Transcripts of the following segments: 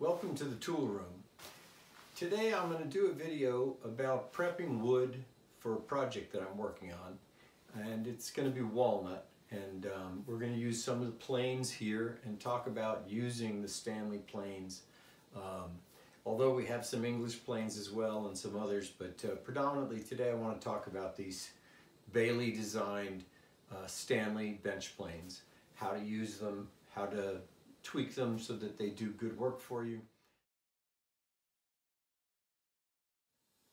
Welcome to the tool room. Today I'm going to do a video about prepping wood for a project that I'm working on and it's going to be walnut and um, we're going to use some of the planes here and talk about using the Stanley planes. Um, although we have some English planes as well and some others but uh, predominantly today I want to talk about these Bailey designed uh, Stanley bench planes, how to use them, how to tweak them so that they do good work for you.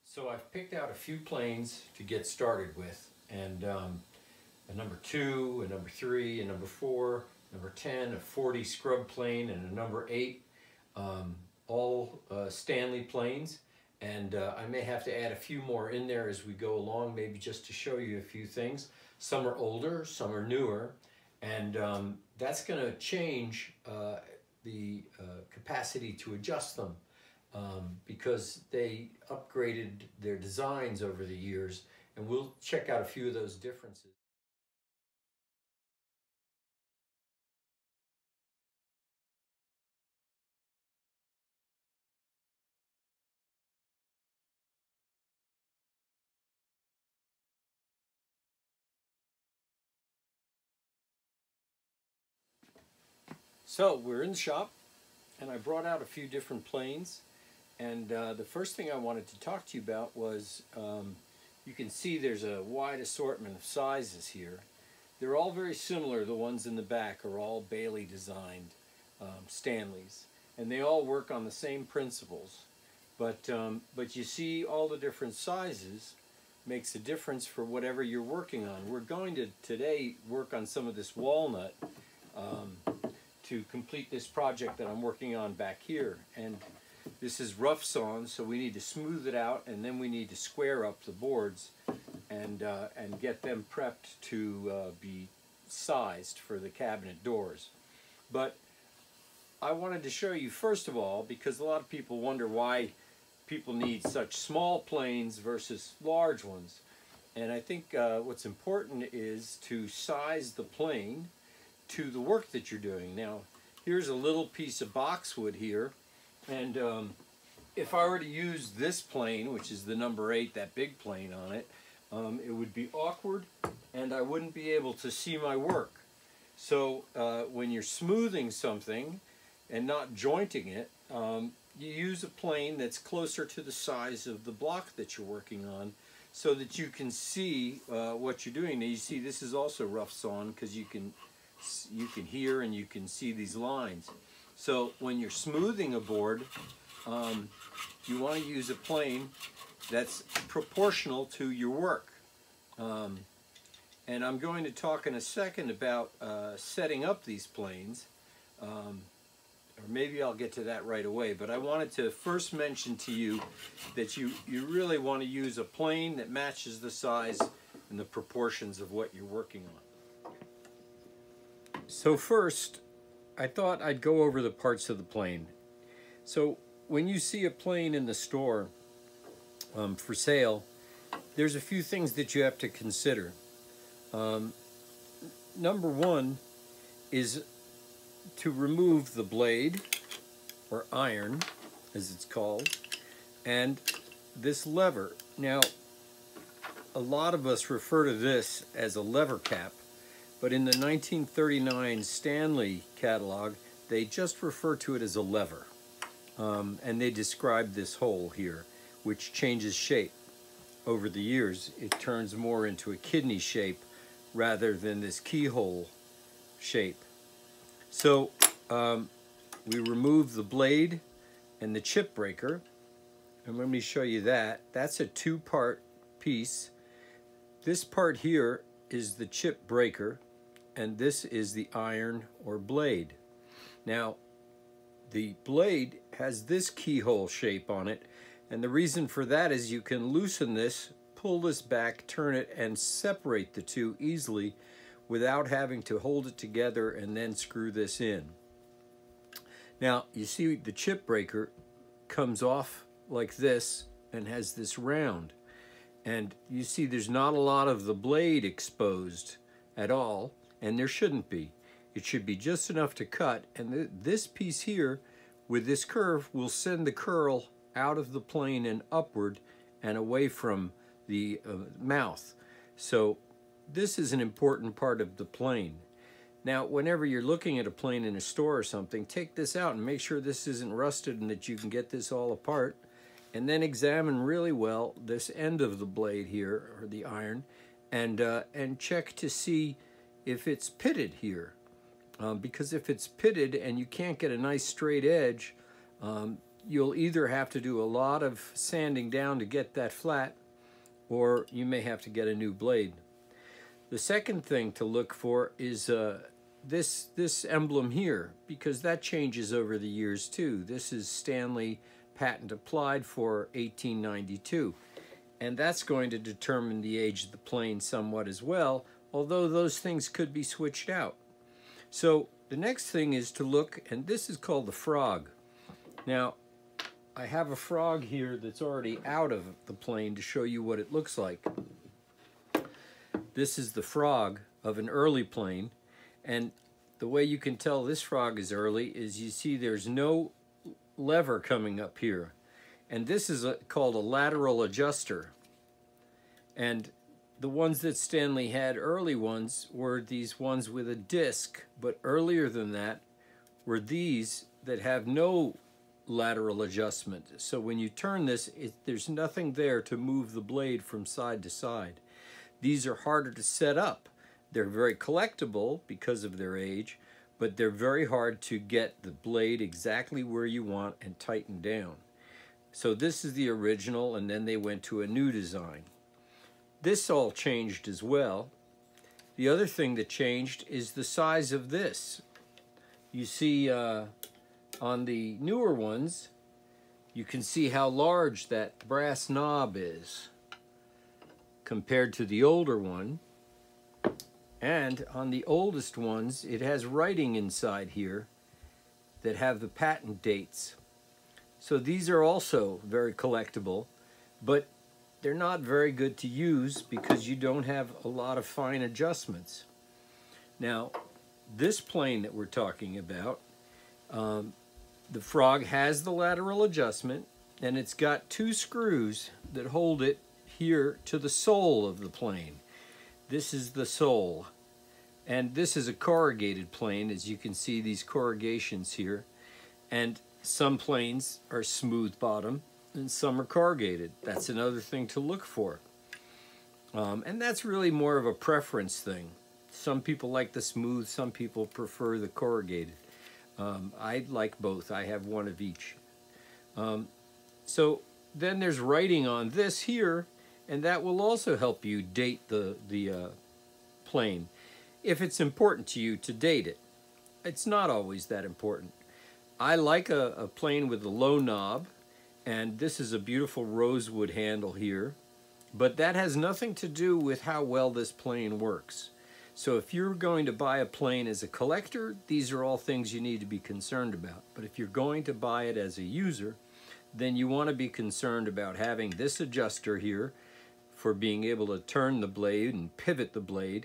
So I've picked out a few planes to get started with and um, a number two, a number three, a number four, number 10, a 40 scrub plane, and a number eight, um, all uh, Stanley planes. And uh, I may have to add a few more in there as we go along, maybe just to show you a few things. Some are older, some are newer, and um, that's going to change uh, the uh, capacity to adjust them um, because they upgraded their designs over the years and we'll check out a few of those differences. So we're in the shop and I brought out a few different planes and uh, the first thing I wanted to talk to you about was um, you can see there's a wide assortment of sizes here. They're all very similar. The ones in the back are all Bailey designed um, Stanleys and they all work on the same principles. But, um, but you see all the different sizes makes a difference for whatever you're working on. We're going to today work on some of this walnut um, to complete this project that I'm working on back here. And this is rough sawn, so we need to smooth it out and then we need to square up the boards and, uh, and get them prepped to uh, be sized for the cabinet doors. But I wanted to show you first of all, because a lot of people wonder why people need such small planes versus large ones. And I think uh, what's important is to size the plane to the work that you're doing. Now, here's a little piece of boxwood here, and um, if I were to use this plane, which is the number eight, that big plane on it, um, it would be awkward, and I wouldn't be able to see my work. So uh, when you're smoothing something and not jointing it, um, you use a plane that's closer to the size of the block that you're working on so that you can see uh, what you're doing. Now you see this is also rough sawn because you can you can hear and you can see these lines. So when you're smoothing a board, um, you want to use a plane that's proportional to your work. Um, and I'm going to talk in a second about uh, setting up these planes. Um, or maybe I'll get to that right away, but I wanted to first mention to you that you, you really want to use a plane that matches the size and the proportions of what you're working on. So first, I thought I'd go over the parts of the plane. So when you see a plane in the store um, for sale, there's a few things that you have to consider. Um, number one is to remove the blade, or iron, as it's called, and this lever. Now, a lot of us refer to this as a lever cap, but in the 1939 Stanley catalog, they just refer to it as a lever. Um, and they describe this hole here, which changes shape. Over the years, it turns more into a kidney shape rather than this keyhole shape. So um, we remove the blade and the chip breaker. And let me show you that. That's a two-part piece. This part here is the chip breaker and this is the iron or blade. Now, the blade has this keyhole shape on it, and the reason for that is you can loosen this, pull this back, turn it, and separate the two easily without having to hold it together and then screw this in. Now, you see the chip breaker comes off like this and has this round. And you see there's not a lot of the blade exposed at all and there shouldn't be. It should be just enough to cut, and th this piece here with this curve, we'll send the curl out of the plane and upward and away from the uh, mouth. So this is an important part of the plane. Now, whenever you're looking at a plane in a store or something, take this out and make sure this isn't rusted and that you can get this all apart. And then examine really well this end of the blade here, or the iron, and, uh, and check to see if it's pitted here. Um, because if it's pitted and you can't get a nice straight edge, um, you'll either have to do a lot of sanding down to get that flat, or you may have to get a new blade. The second thing to look for is uh, this, this emblem here, because that changes over the years too. This is Stanley patent applied for 1892. And that's going to determine the age of the plane somewhat as well, although those things could be switched out. So the next thing is to look, and this is called the frog. Now, I have a frog here that's already out of the plane to show you what it looks like. This is the frog of an early plane. And the way you can tell this frog is early is you see there's no lever coming up here. And this is a, called a lateral adjuster. And the ones that Stanley had, early ones, were these ones with a disc. But earlier than that were these that have no lateral adjustment. So when you turn this, it, there's nothing there to move the blade from side to side. These are harder to set up. They're very collectible because of their age, but they're very hard to get the blade exactly where you want and tighten down. So this is the original, and then they went to a new design. This all changed as well. The other thing that changed is the size of this. You see uh, on the newer ones, you can see how large that brass knob is compared to the older one. And on the oldest ones, it has writing inside here that have the patent dates. So these are also very collectible, but they're not very good to use because you don't have a lot of fine adjustments. Now, this plane that we're talking about, um, the frog has the lateral adjustment and it's got two screws that hold it here to the sole of the plane. This is the sole. And this is a corrugated plane, as you can see these corrugations here. And some planes are smooth bottom and some are corrugated. That's another thing to look for. Um, and that's really more of a preference thing. Some people like the smooth, some people prefer the corrugated. Um, I like both. I have one of each. Um, so then there's writing on this here and that will also help you date the, the uh, plane if it's important to you to date it. It's not always that important. I like a, a plane with a low knob, and this is a beautiful rosewood handle here, but that has nothing to do with how well this plane works. So if you're going to buy a plane as a collector, these are all things you need to be concerned about. But if you're going to buy it as a user, then you want to be concerned about having this adjuster here for being able to turn the blade and pivot the blade.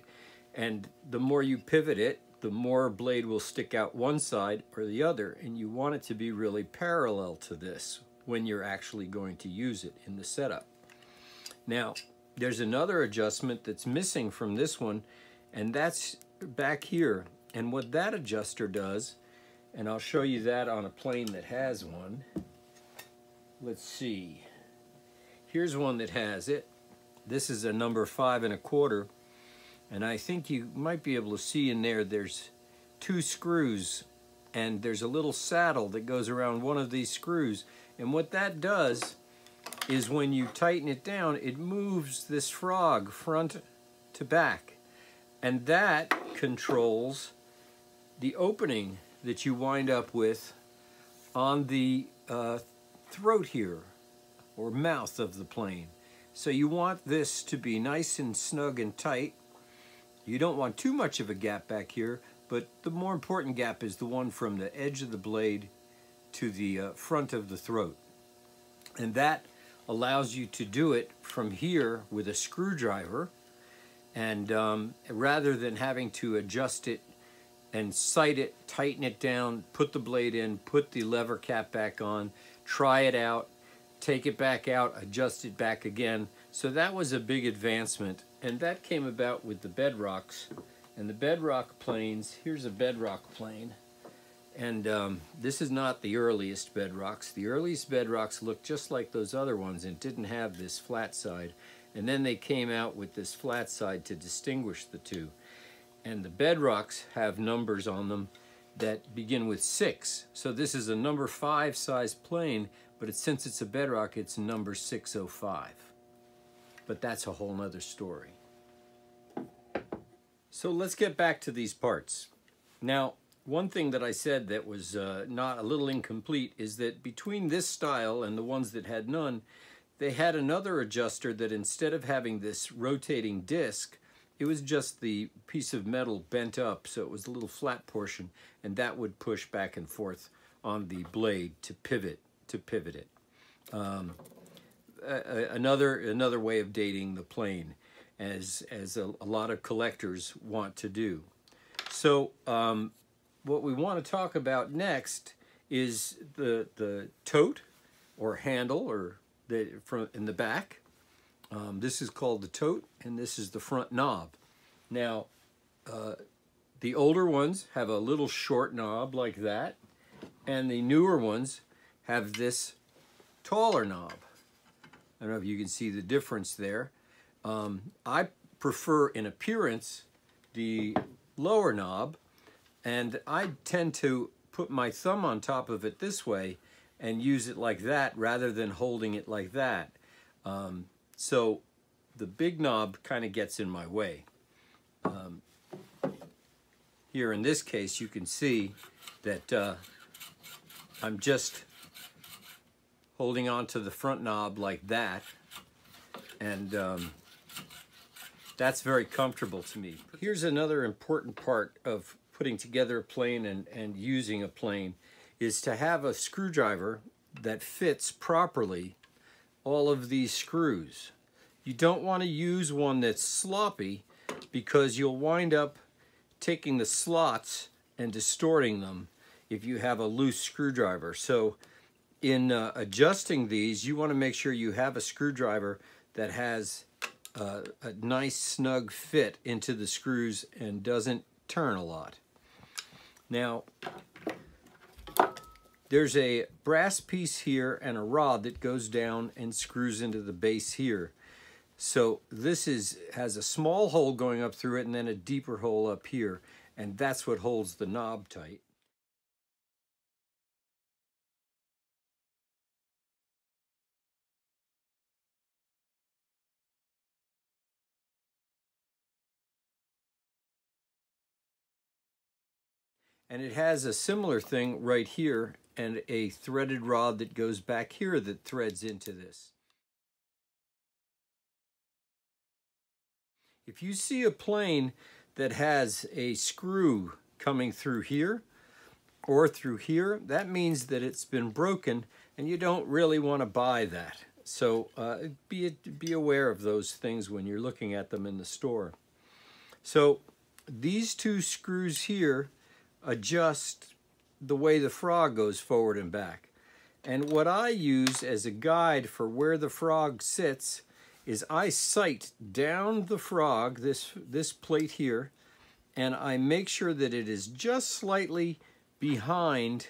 And the more you pivot it, the more blade will stick out one side or the other. And you want it to be really parallel to this when you're actually going to use it in the setup. Now, there's another adjustment that's missing from this one, and that's back here. And what that adjuster does, and I'll show you that on a plane that has one. Let's see. Here's one that has it. This is a number five and a quarter. And I think you might be able to see in there, there's two screws and there's a little saddle that goes around one of these screws. And what that does is when you tighten it down, it moves this frog front to back. And that controls the opening that you wind up with on the uh, throat here, or mouth of the plane. So you want this to be nice and snug and tight. You don't want too much of a gap back here, but the more important gap is the one from the edge of the blade to the uh, front of the throat. And that allows you to do it from here with a screwdriver and um, rather than having to adjust it and sight it, tighten it down, put the blade in, put the lever cap back on, try it out, take it back out, adjust it back again. So that was a big advancement. And that came about with the bedrocks. And the bedrock planes, here's a bedrock plane. And um, this is not the earliest bedrocks. The earliest bedrocks looked just like those other ones and didn't have this flat side. And then they came out with this flat side to distinguish the two. And the bedrocks have numbers on them that begin with six. So this is a number five size plane, but it, since it's a bedrock, it's number 605. But that's a whole nother story. So let's get back to these parts. Now, one thing that I said that was uh, not a little incomplete is that between this style and the ones that had none, they had another adjuster that instead of having this rotating disc, it was just the piece of metal bent up, so it was a little flat portion, and that would push back and forth on the blade to pivot to pivot it. Um, another another way of dating the plane, as as a, a lot of collectors want to do. So um, what we want to talk about next is the the tote or handle or the from in the back. Um, this is called the tote, and this is the front knob. Now, uh, the older ones have a little short knob like that, and the newer ones have this taller knob. I don't know if you can see the difference there. Um, I prefer in appearance the lower knob and I tend to put my thumb on top of it this way and use it like that rather than holding it like that. Um, so the big knob kind of gets in my way. Um, here in this case, you can see that uh, I'm just holding on to the front knob like that. And um, that's very comfortable to me. Here's another important part of putting together a plane and, and using a plane is to have a screwdriver that fits properly all of these screws. You don't want to use one that's sloppy because you'll wind up taking the slots and distorting them if you have a loose screwdriver. So in uh, adjusting these, you want to make sure you have a screwdriver that has uh, a nice snug fit into the screws and doesn't turn a lot. Now, there's a brass piece here and a rod that goes down and screws into the base here. So this is has a small hole going up through it and then a deeper hole up here. And that's what holds the knob tight. And it has a similar thing right here and a threaded rod that goes back here that threads into this. If you see a plane that has a screw coming through here or through here, that means that it's been broken and you don't really want to buy that. So uh, be, be aware of those things when you're looking at them in the store. So these two screws here adjust the way the frog goes forward and back. And what I use as a guide for where the frog sits is I sight down the frog, this, this plate here, and I make sure that it is just slightly behind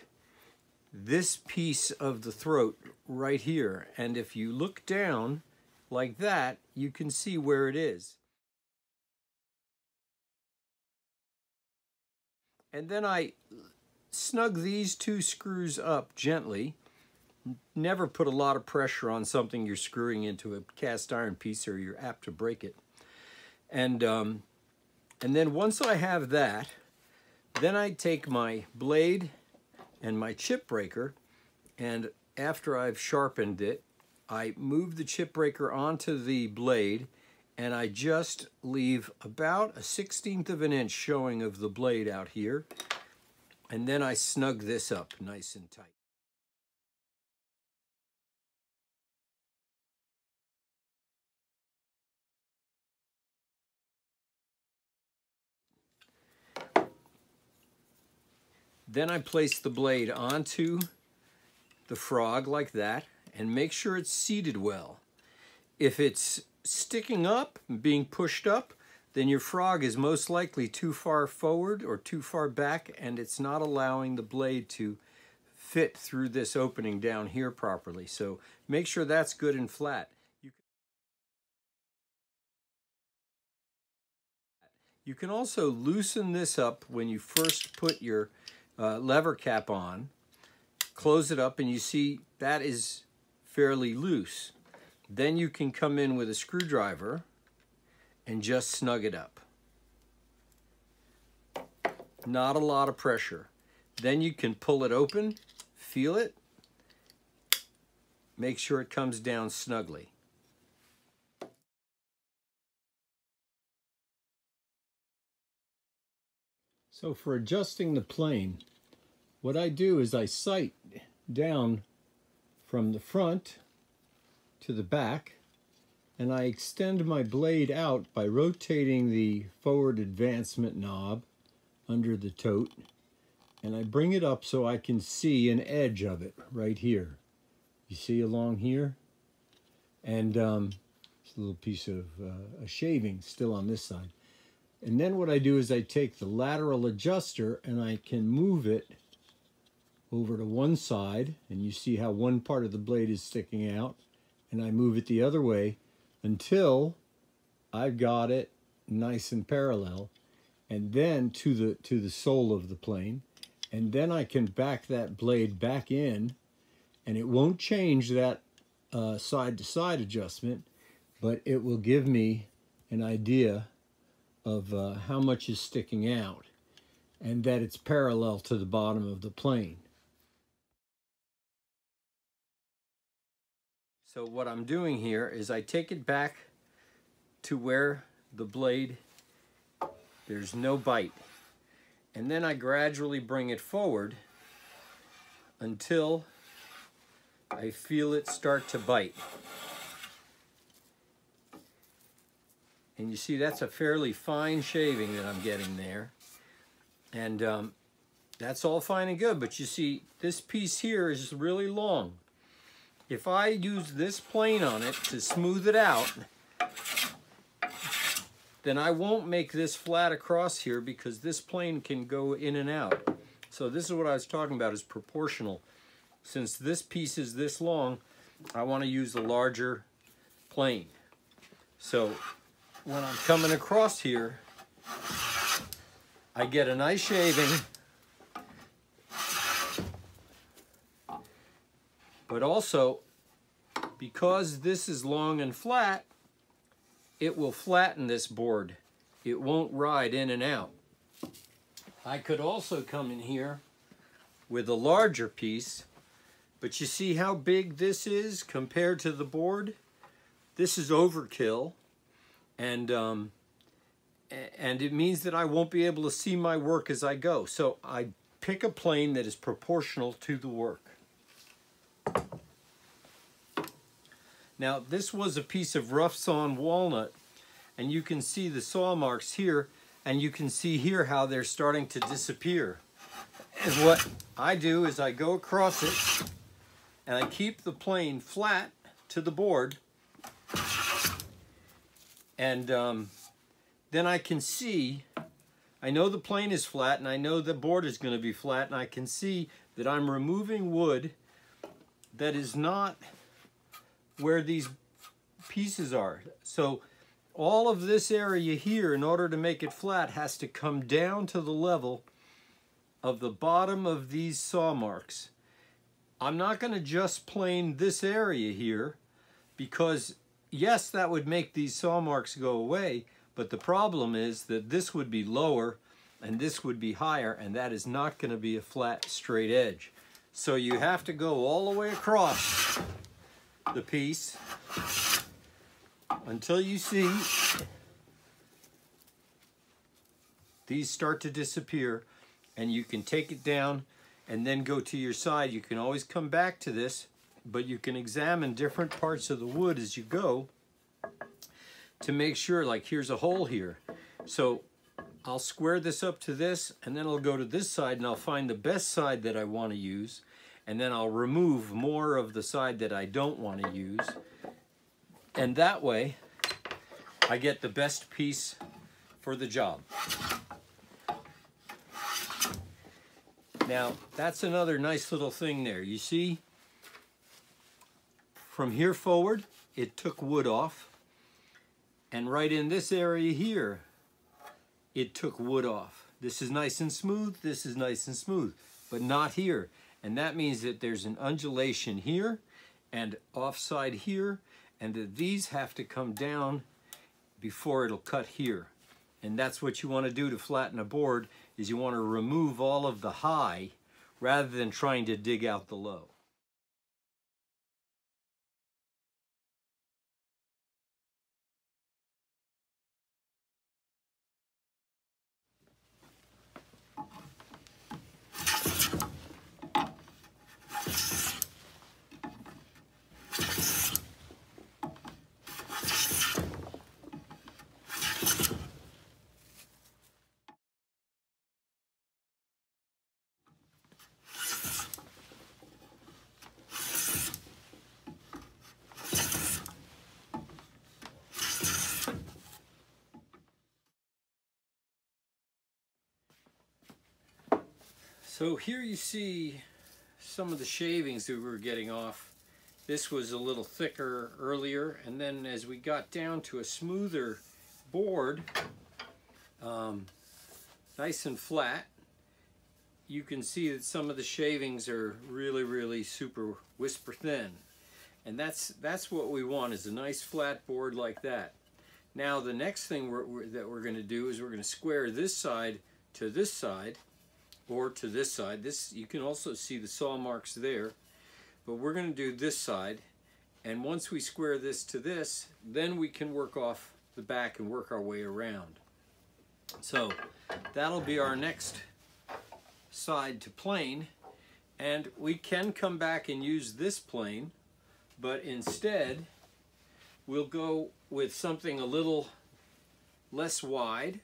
this piece of the throat right here. And if you look down like that, you can see where it is. And then I snug these two screws up gently. Never put a lot of pressure on something you're screwing into a cast iron piece or you're apt to break it. And, um, and then once I have that, then I take my blade and my chip breaker and after I've sharpened it, I move the chip breaker onto the blade and I just leave about a 16th of an inch showing of the blade out here and then I snug this up nice and tight. Then I place the blade onto the frog like that and make sure it's seated well. If it's sticking up, being pushed up, then your frog is most likely too far forward or too far back and it's not allowing the blade to fit through this opening down here properly. So make sure that's good and flat. You can also loosen this up when you first put your uh, lever cap on. Close it up and you see that is fairly loose. Then you can come in with a screwdriver and just snug it up. Not a lot of pressure. Then you can pull it open, feel it, make sure it comes down snugly. So for adjusting the plane, what I do is I sight down from the front to the back and I extend my blade out by rotating the forward advancement knob under the tote and I bring it up so I can see an edge of it right here. You see along here? And um, it's a little piece of uh, a shaving still on this side. And then what I do is I take the lateral adjuster and I can move it over to one side and you see how one part of the blade is sticking out and I move it the other way until I've got it nice and parallel and then to the to the sole of the plane and then I can back that blade back in and it won't change that uh, side to side adjustment but it will give me an idea of uh, how much is sticking out and that it's parallel to the bottom of the plane. So what I'm doing here is I take it back to where the blade, there's no bite. And then I gradually bring it forward until I feel it start to bite. And you see that's a fairly fine shaving that I'm getting there. And um, that's all fine and good, but you see this piece here is really long. If I use this plane on it to smooth it out, then I won't make this flat across here because this plane can go in and out. So this is what I was talking about is proportional. Since this piece is this long, I want to use the larger plane. So when I'm coming across here, I get a nice shaving, but also because this is long and flat, it will flatten this board. It won't ride in and out. I could also come in here with a larger piece, but you see how big this is compared to the board? This is overkill and um, and it means that I won't be able to see my work as I go. So I pick a plane that is proportional to the work. Now this was a piece of rough sawn walnut and you can see the saw marks here and you can see here how they're starting to disappear. And what I do is I go across it and I keep the plane flat to the board and um, then I can see, I know the plane is flat and I know the board is going to be flat and I can see that I'm removing wood that is not where these pieces are. So all of this area here, in order to make it flat, has to come down to the level of the bottom of these saw marks. I'm not going to just plane this area here because yes, that would make these saw marks go away, but the problem is that this would be lower and this would be higher, and that is not going to be a flat, straight edge. So you have to go all the way across the piece until you see these start to disappear and you can take it down and then go to your side. You can always come back to this but you can examine different parts of the wood as you go to make sure, like here's a hole here. So I'll square this up to this and then I'll go to this side and I'll find the best side that I want to use and then I'll remove more of the side that I don't want to use and that way I get the best piece for the job. Now that's another nice little thing there. You see from here forward it took wood off and right in this area here it took wood off. This is nice and smooth, this is nice and smooth, but not here. And that means that there's an undulation here and offside here, and that these have to come down before it'll cut here. And that's what you want to do to flatten a board, is you want to remove all of the high rather than trying to dig out the low. So here you see some of the shavings that we were getting off. This was a little thicker earlier, and then as we got down to a smoother board, um, nice and flat, you can see that some of the shavings are really, really super whisper thin. And that's, that's what we want, is a nice flat board like that. Now the next thing we're, we're, that we're going to do is we're going to square this side to this side, or to this side. This You can also see the saw marks there, but we're going to do this side. And once we square this to this, then we can work off the back and work our way around. So that'll be our next side to plane. And we can come back and use this plane, but instead we'll go with something a little less wide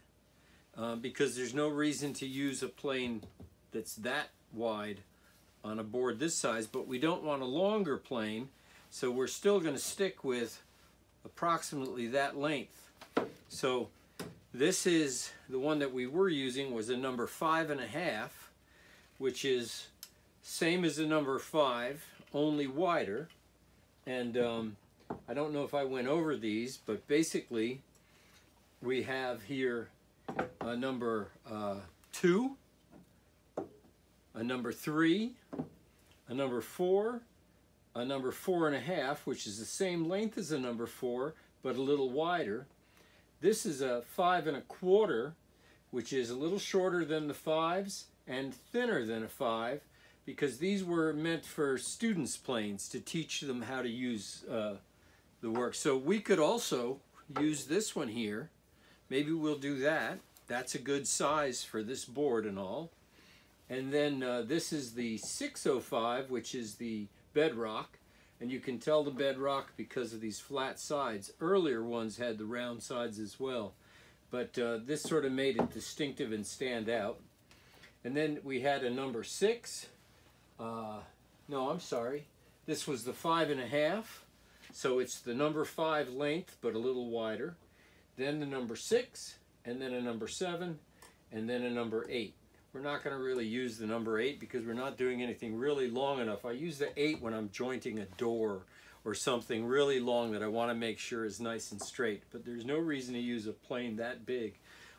uh, because there's no reason to use a plane that's that wide on a board this size, but we don't want a longer plane, so we're still going to stick with approximately that length. So this is the one that we were using was a number five and a half, which is same as the number five, only wider. And um, I don't know if I went over these, but basically we have here a number uh, two, a number three, a number four, a number four and a half, which is the same length as a number four, but a little wider. This is a five and a quarter, which is a little shorter than the fives and thinner than a five, because these were meant for students' planes to teach them how to use uh, the work. So we could also use this one here. Maybe we'll do that. That's a good size for this board and all. And then uh, this is the 605, which is the bedrock. And you can tell the bedrock because of these flat sides. Earlier ones had the round sides as well. But uh, this sort of made it distinctive and stand out. And then we had a number six. Uh, no, I'm sorry. This was the five and a half. So it's the number five length, but a little wider. Then the number six, and then a number seven, and then a number eight. We're not going to really use the number eight because we're not doing anything really long enough. I use the eight when I'm jointing a door or something really long that I want to make sure is nice and straight. But there's no reason to use a plane that big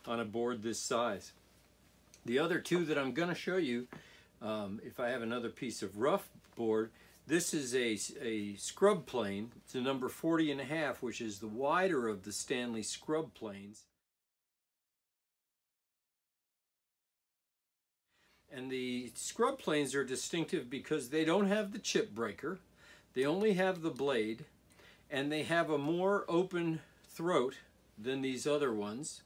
on a board this size. The other two that I'm going to show you, um, if I have another piece of rough board, this is a, a scrub plane. It's a number 40 and a half, which is the wider of the Stanley scrub planes. And the scrub planes are distinctive because they don't have the chip breaker. They only have the blade and they have a more open throat than these other ones.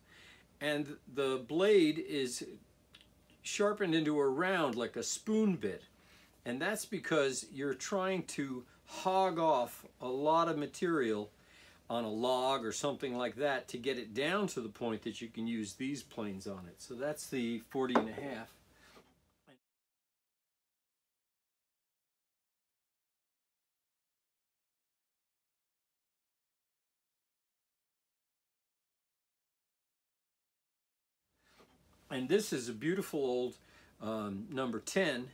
And the blade is sharpened into a round like a spoon bit. And that's because you're trying to hog off a lot of material on a log or something like that to get it down to the point that you can use these planes on it. So that's the 40 and a half. And this is a beautiful old um, number 10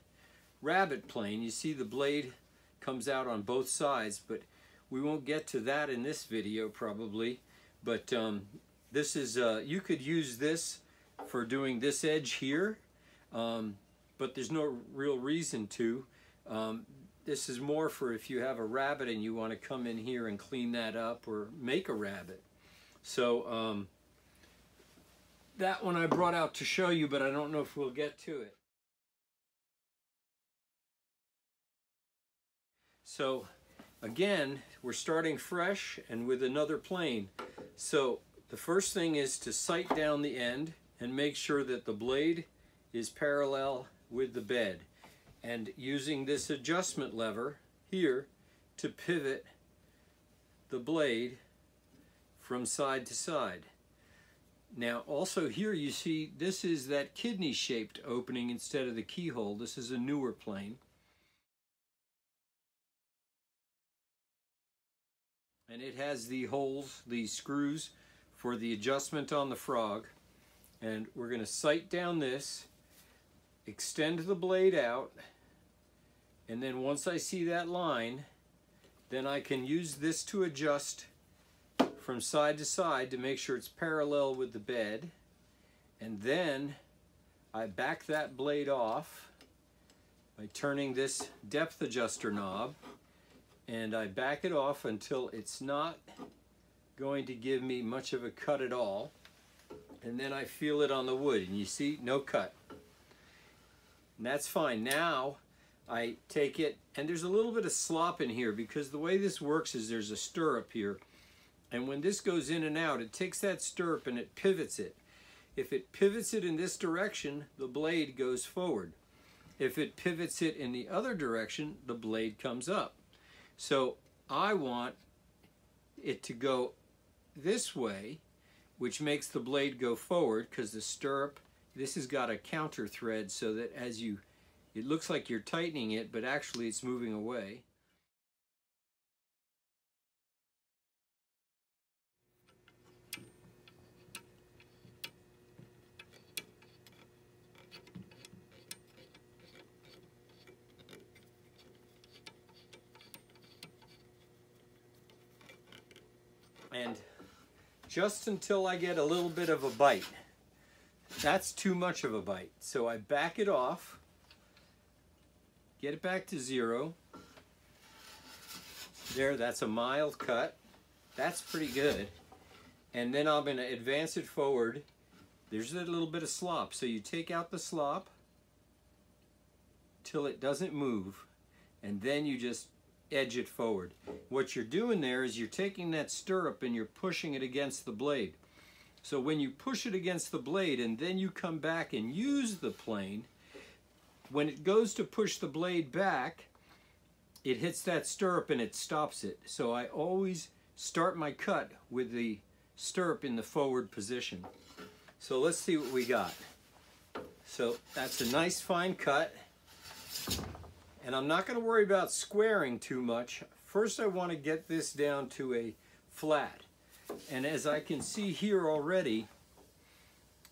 rabbet plane. You see the blade comes out on both sides, but we won't get to that in this video probably. But um, this is, uh, you could use this for doing this edge here, um, but there's no real reason to. Um, this is more for if you have a rabbet and you want to come in here and clean that up or make a rabbet. So um, that one I brought out to show you, but I don't know if we'll get to it. So again, we're starting fresh and with another plane. So the first thing is to sight down the end and make sure that the blade is parallel with the bed. And using this adjustment lever here to pivot the blade from side to side. Now also here you see this is that kidney shaped opening instead of the keyhole. This is a newer plane. And it has the holes, the screws for the adjustment on the frog. And we're going to sight down this, extend the blade out, and then once I see that line, then I can use this to adjust from side to side to make sure it's parallel with the bed. And then I back that blade off by turning this depth adjuster knob and I back it off until it's not going to give me much of a cut at all. And then I feel it on the wood and you see no cut. And that's fine. Now I take it and there's a little bit of slop in here because the way this works is there's a stirrup here. And when this goes in and out it takes that stirrup and it pivots it. If it pivots it in this direction the blade goes forward. If it pivots it in the other direction the blade comes up so I want it to go this way, which makes the blade go forward because the stirrup, this has got a counter thread so that as you, it looks like you're tightening it, but actually it's moving away. and just until I get a little bit of a bite. That's too much of a bite. So I back it off, get it back to zero. There, that's a mild cut. That's pretty good. And then I'm gonna advance it forward. There's a little bit of slop. So you take out the slop till it doesn't move. And then you just edge it forward. What you're doing there is you're taking that stirrup and you're pushing it against the blade. So when you push it against the blade and then you come back and use the plane, when it goes to push the blade back, it hits that stirrup and it stops it. So I always start my cut with the stirrup in the forward position. So let's see what we got. So that's a nice fine cut. And I'm not going to worry about squaring too much. First I want to get this down to a flat. And as I can see here already,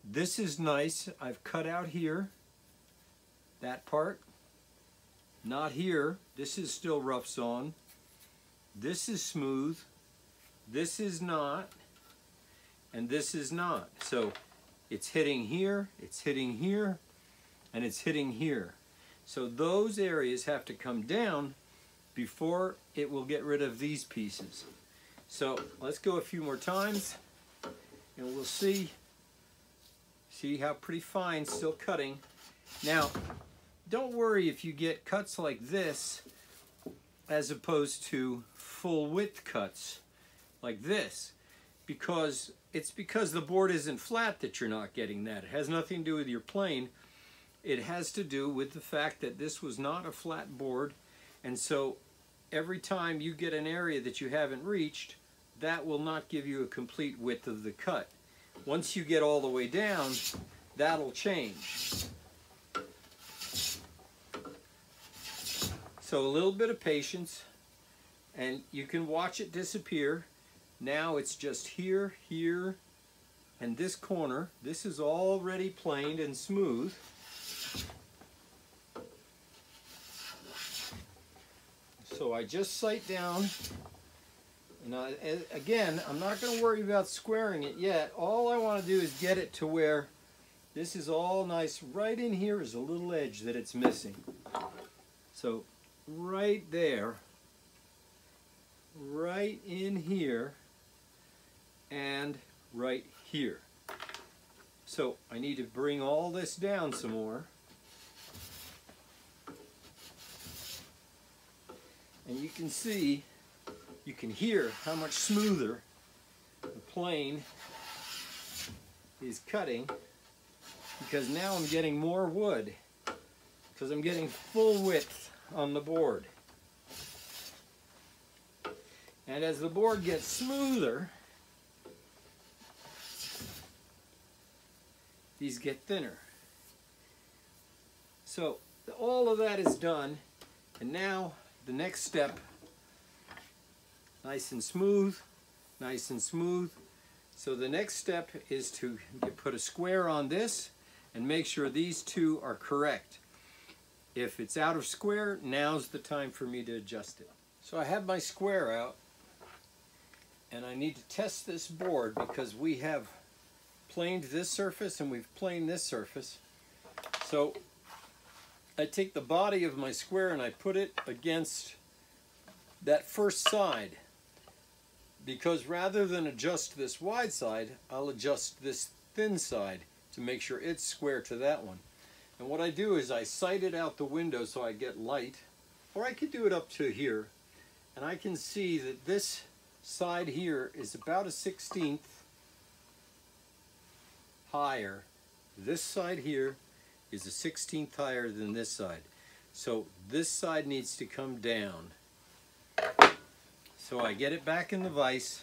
this is nice. I've cut out here, that part. Not here. This is still rough sawn. This is smooth. This is not. And this is not. So it's hitting here, it's hitting here, and it's hitting here. So those areas have to come down before it will get rid of these pieces. So let's go a few more times and we'll see, see how pretty fine still cutting. Now, don't worry if you get cuts like this as opposed to full width cuts like this because it's because the board isn't flat that you're not getting that. It has nothing to do with your plane. It has to do with the fact that this was not a flat board and so every time you get an area that you haven't reached, that will not give you a complete width of the cut. Once you get all the way down, that'll change. So a little bit of patience and you can watch it disappear. Now it's just here, here, and this corner. This is already planed and smooth. So I just sight down, and I, again, I'm not going to worry about squaring it yet. All I want to do is get it to where this is all nice. Right in here is a little edge that it's missing. So right there, right in here, and right here. So I need to bring all this down some more. And you can see, you can hear how much smoother the plane is cutting because now I'm getting more wood because I'm getting full width on the board. And as the board gets smoother, these get thinner. So all of that is done and now the next step, nice and smooth, nice and smooth. So the next step is to put a square on this and make sure these two are correct. If it's out of square, now's the time for me to adjust it. So I have my square out and I need to test this board because we have planed this surface and we've planed this surface. So I take the body of my square and I put it against that first side because rather than adjust this wide side, I'll adjust this thin side to make sure it's square to that one. And what I do is I sight it out the window so I get light, or I could do it up to here, and I can see that this side here is about a 16th higher. This side here is a 16th higher than this side. So this side needs to come down. So I get it back in the vise.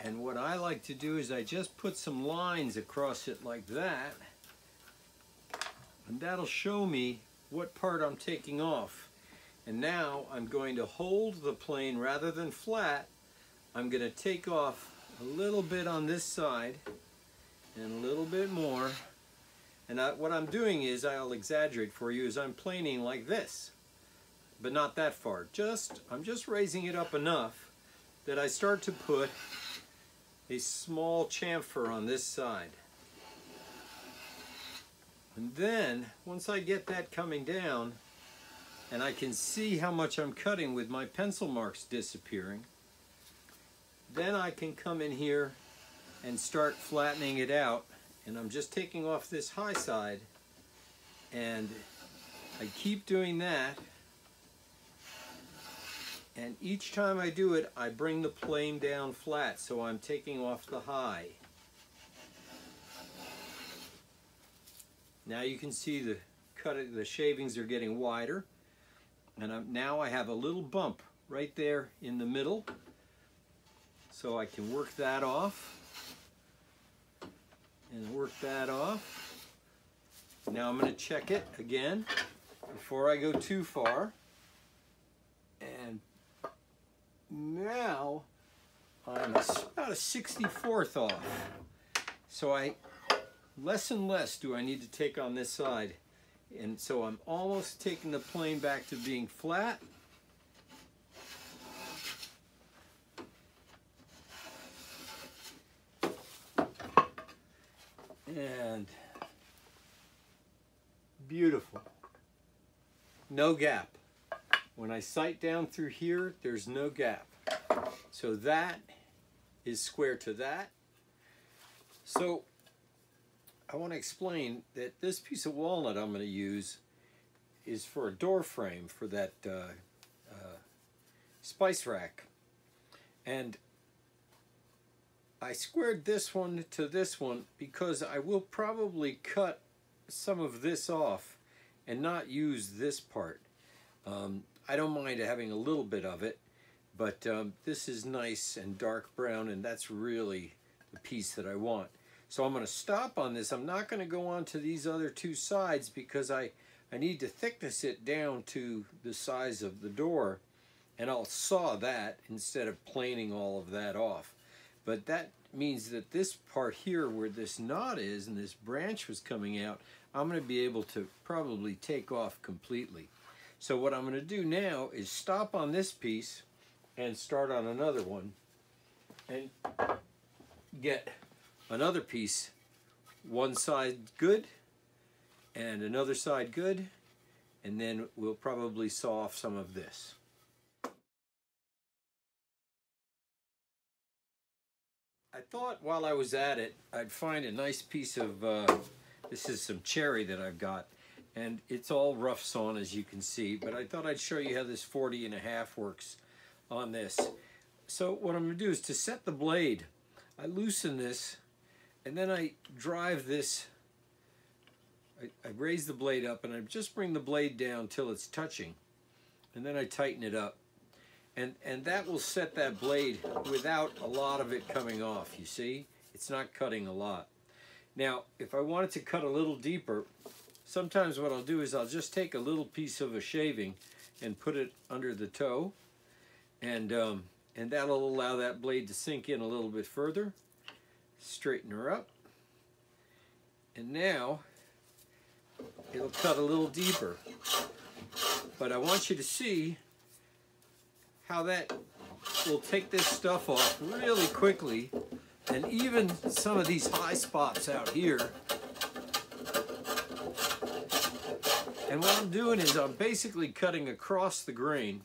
And what I like to do is I just put some lines across it like that. And that'll show me what part I'm taking off. And now I'm going to hold the plane rather than flat. I'm going to take off a little bit on this side and a little bit more. And I, what I'm doing is, I'll exaggerate for you, is I'm planing like this, but not that far. Just, I'm just raising it up enough that I start to put a small chamfer on this side. And then, once I get that coming down, and I can see how much I'm cutting with my pencil marks disappearing, then I can come in here and start flattening it out. And I'm just taking off this high side and I keep doing that. And each time I do it, I bring the plane down flat, so I'm taking off the high. Now you can see the cut, the shavings are getting wider. And I'm, now I have a little bump right there in the middle. So I can work that off and work that off. Now I'm going to check it again before I go too far. And now I'm about a 64th off. So I, less and less do I need to take on this side. And so I'm almost taking the plane back to being flat. And beautiful. No gap. When I sight down through here, there's no gap. So that is square to that. So I want to explain that this piece of walnut I'm going to use is for a door frame for that uh, uh, spice rack. And I squared this one to this one because I will probably cut some of this off and not use this part. Um, I don't mind having a little bit of it, but um, this is nice and dark brown, and that's really the piece that I want. So I'm going to stop on this. I'm not going to go on to these other two sides because I, I need to thickness it down to the size of the door, and I'll saw that instead of planing all of that off. But that means that this part here where this knot is and this branch was coming out, I'm going to be able to probably take off completely. So what I'm going to do now is stop on this piece and start on another one and get another piece one side good and another side good and then we'll probably saw off some of this. I thought while I was at it I'd find a nice piece of uh, this is some cherry that I've got and it's all rough sawn as you can see but I thought I'd show you how this 40 and a half works on this. So what I'm to do is to set the blade I loosen this and then I drive this I, I raise the blade up and I just bring the blade down till it's touching and then I tighten it up and and that will set that blade without a lot of it coming off you see it's not cutting a lot now if I wanted to cut a little deeper sometimes what I'll do is I'll just take a little piece of a shaving and put it under the toe and um, and that'll allow that blade to sink in a little bit further straighten her up. And now it'll cut a little deeper. But I want you to see how that will take this stuff off really quickly and even some of these high spots out here. And what I'm doing is I'm basically cutting across the grain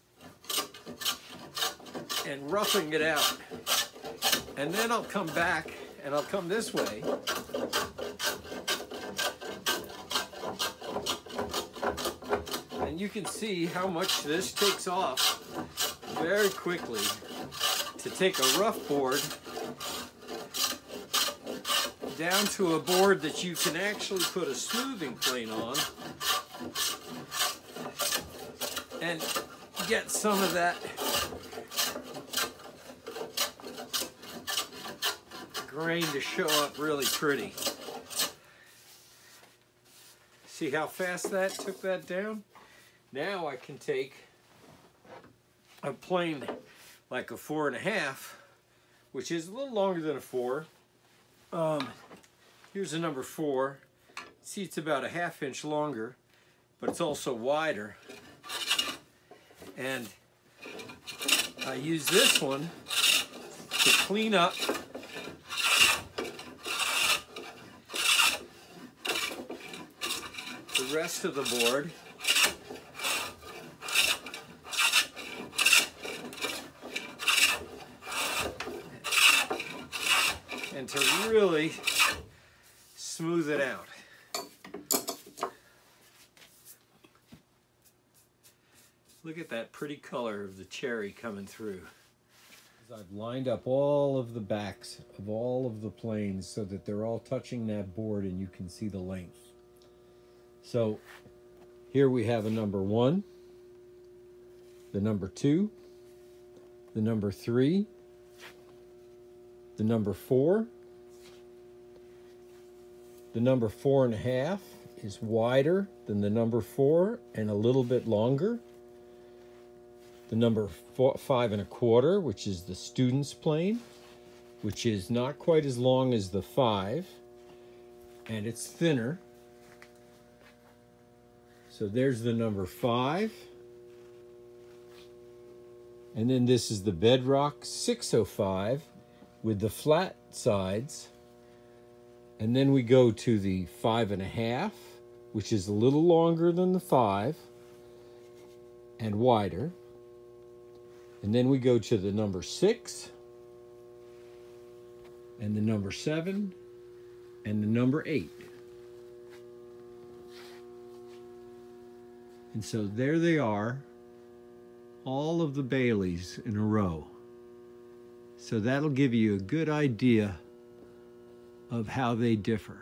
and roughing it out. And then I'll come back and I'll come this way. And you can see how much this takes off very quickly to take a rough board down to a board that you can actually put a smoothing plane on and get some of that grain to show up really pretty. See how fast that took that down? Now I can take a plane like a four and a half, which is a little longer than a four. Um, here's a number four. See, it's about a half inch longer, but it's also wider. And I use this one to clean up the rest of the board. And to really smooth it out. Look at that pretty color of the cherry coming through. I've lined up all of the backs of all of the planes so that they're all touching that board and you can see the length. So here we have a number one, the number two, the number three, the number four, the number four and a half is wider than the number four and a little bit longer. The number four, five and a quarter, which is the student's plane, which is not quite as long as the five, and it's thinner so there's the number five. And then this is the Bedrock 605 with the flat sides. And then we go to the five and a half, which is a little longer than the five and wider. And then we go to the number six and the number seven and the number eight. And so there they are, all of the Baileys in a row. So that'll give you a good idea of how they differ.